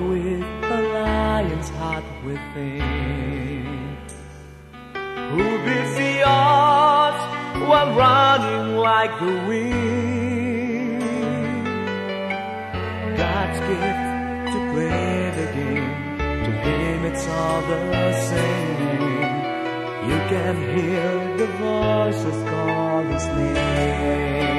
with a lion's heart within. Who beats the odds while running like the wind? God's gift to play the game. To him it's all the same. You can hear the voices call his name.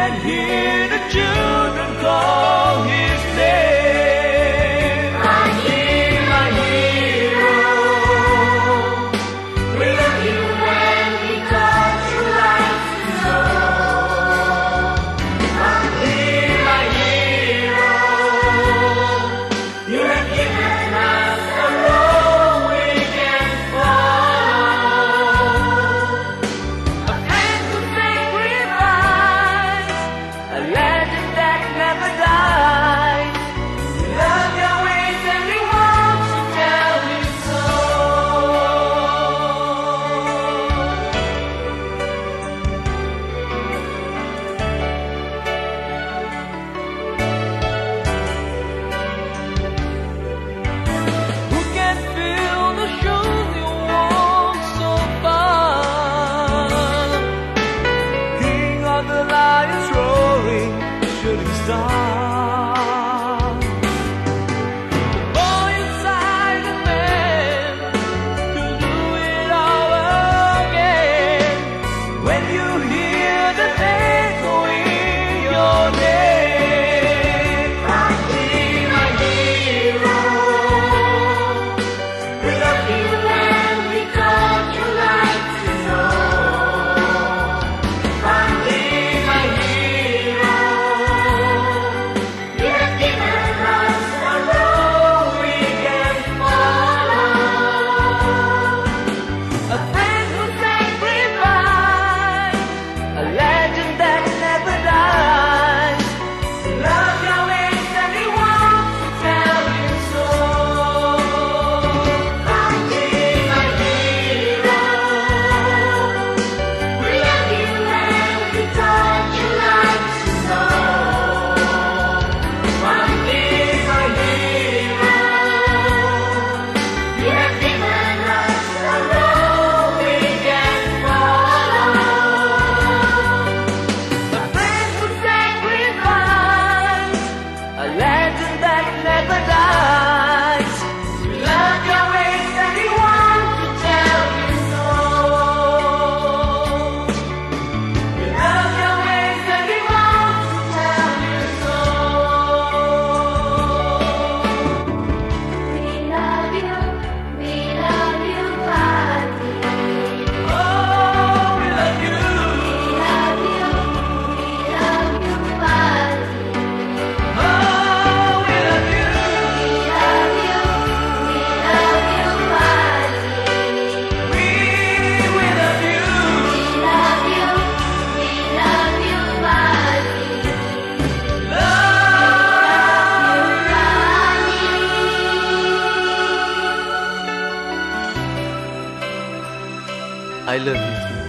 stand here to judge. you hear the echo in your name? I love you.